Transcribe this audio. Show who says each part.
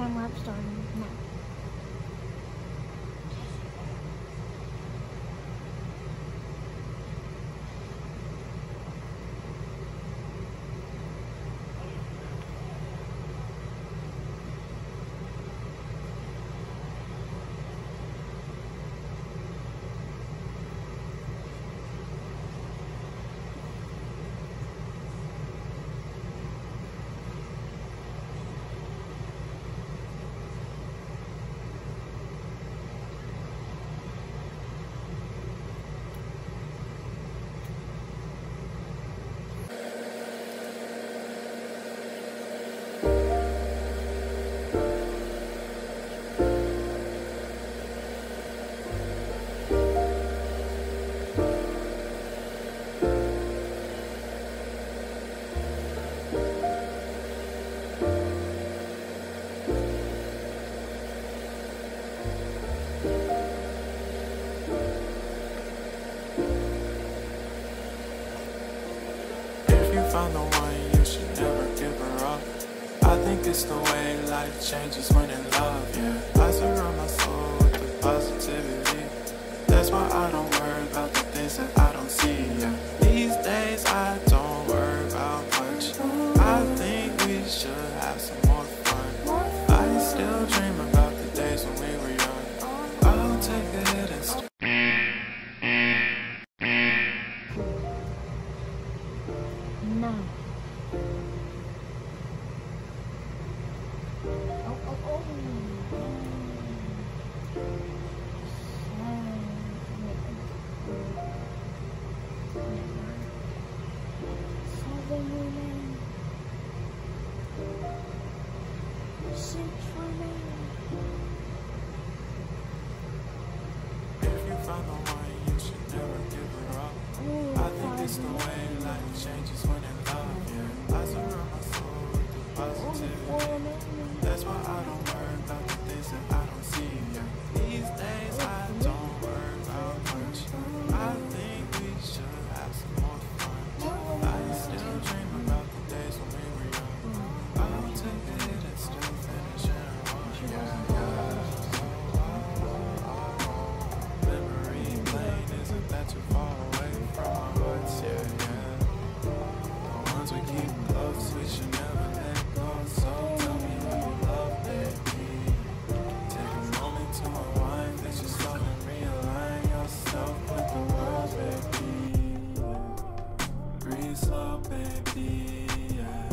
Speaker 1: time lapse starting now.
Speaker 2: Found the one, you should never give her up. I think it's the way life changes when in love, yeah.
Speaker 1: If
Speaker 2: you found the you should never give up.
Speaker 1: Oh, I think it's the way
Speaker 2: We keep close, we should never let go So tell me who you love, baby Take a moment to unwind. Just yourself and realign yourself with the world, baby. Breathe slow, baby, yeah.